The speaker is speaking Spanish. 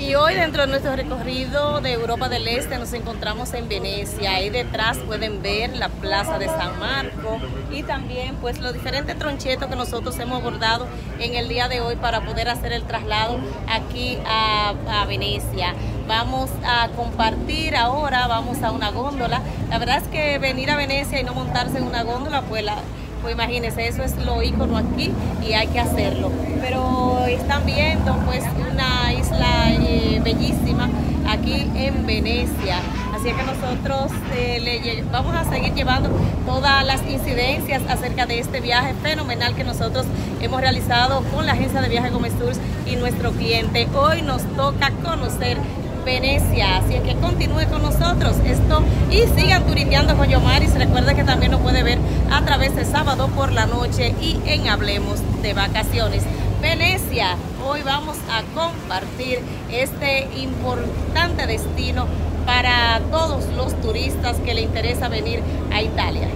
Y hoy dentro de nuestro recorrido de Europa del Este nos encontramos en Venecia. Ahí detrás pueden ver la Plaza de San Marco y también pues los diferentes tronchetos que nosotros hemos abordado en el día de hoy para poder hacer el traslado aquí a, Venecia. Vamos a compartir ahora, vamos a una góndola. La verdad es que venir a Venecia y no montarse en una góndola pues la pues imagínense, eso es lo ícono aquí y hay que hacerlo. Pero están viendo pues una isla eh, bellísima aquí en Venecia. Así que nosotros eh, le vamos a seguir llevando todas las incidencias acerca de este viaje fenomenal que nosotros hemos realizado con la agencia de viaje Gómez Tours y nuestro cliente. Hoy nos toca conocer Venecia. Así es que continúe con nosotros esto y sigan turisteando con Yomaris. Recuerda que también nos puede ver a través de sábado por la noche y en Hablemos de Vacaciones. Venecia, hoy vamos a compartir este importante destino para todos los turistas que le interesa venir a Italia.